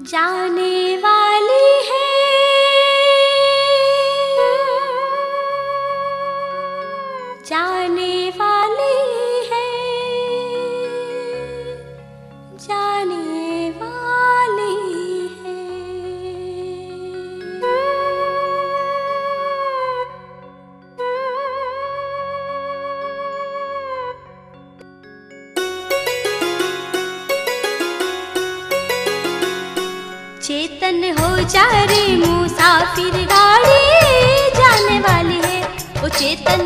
जाने वाली है। जाने वाली जा मुसाफिर गाड़ी जाने वाली है। वो चेतन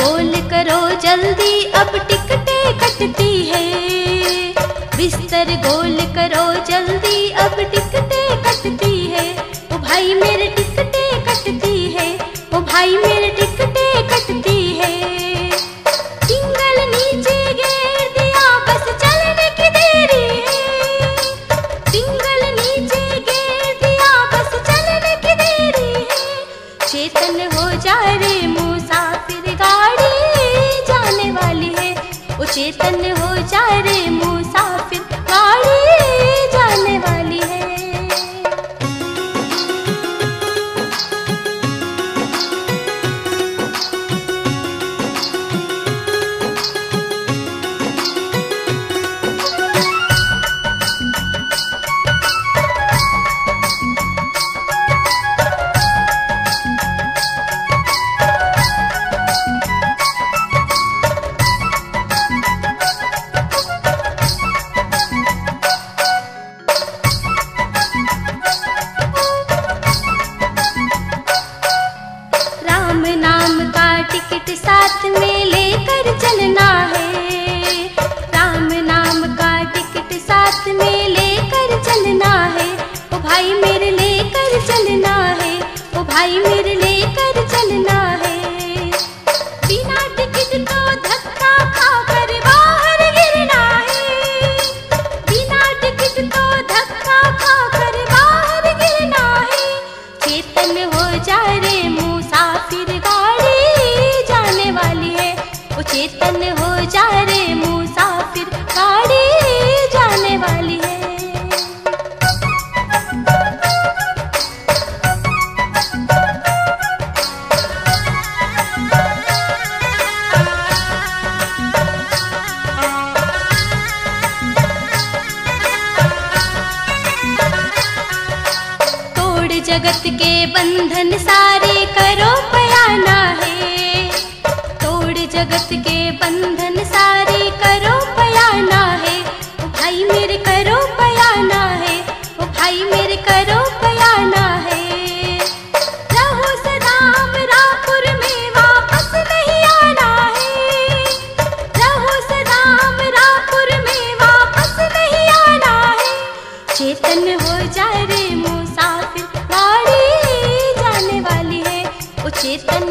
गोल करो जल्दी, अब टिकटे कटती है। बिस्तर गोल करो जल्दी, अब टिकटे कटती है। ओ भाई मेरे टिकटे कटती है। ओ भाई मेरे भाई मेरे लेकर चलना है, ओ भाई मेरे लेकर चलना है। बिना टिकट तो धक्का खाकर बाहर गिरना है। बिना टिकट तो धक्का खाकर बाहर गिरना है। चेतन हो जा रे मुसाफिर, गाड़ी जाने वाली है। वो चेतन हो जा रे जगत के बंधन सारे करो पयाना है। तोड़ जगत के बंधन सारे करो पयाना है। ओ भाई मेरे करो पयाना है। ओ भाई मेरे करो पयाना है। रहो नहीं आना है। रहो सदाम रापुर में वापस चेतन हो चेतन